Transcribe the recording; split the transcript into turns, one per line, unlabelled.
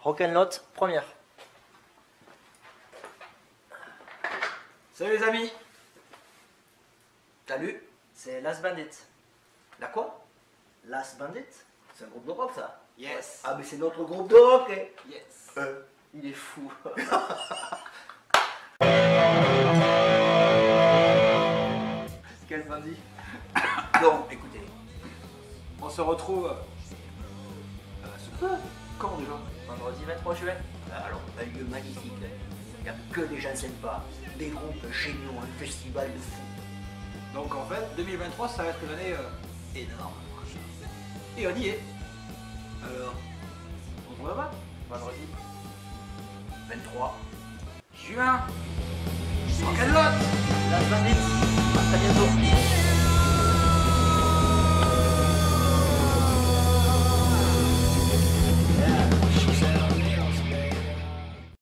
Rock'n'Lot, première.
Salut les amis
Salut, c'est Last Bandit.
La quoi?
Last Bandit
C'est un groupe de rock ça?
Yes.
Ah mais c'est notre groupe de rock eh.
Yes.
Euh,
Il est fou. Quel bandit
Bon, écoutez, on se retrouve euh, ce. Quand déjà
Vendredi 23 juin.
Alors, un lieu magnifique. Il n'y a que des gens sympas, des groupes géniaux, un festival de fou. Donc en fait, 2023, ça va être une année euh, énorme. Et on y est. Alors, on se voit là-bas
Vendredi.
23 juin.
À très bientôt.